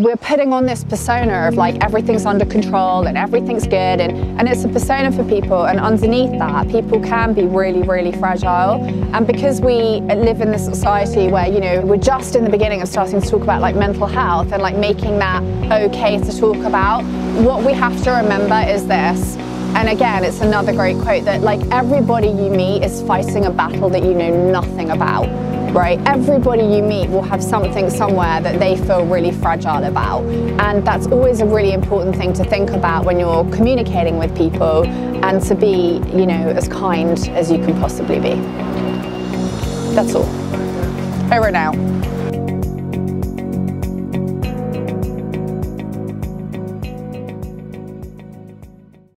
We're putting on this persona of like everything's under control and everything's good and, and it's a persona for people and underneath that people can be really, really fragile. And because we live in this society where, you know, we're just in the beginning of starting to talk about like mental health and like making that okay to talk about, what we have to remember is this. And again, it's another great quote that like everybody you meet is fighting a battle that you know nothing about right? Everybody you meet will have something somewhere that they feel really fragile about. And that's always a really important thing to think about when you're communicating with people and to be, you know, as kind as you can possibly be. That's all. Over now.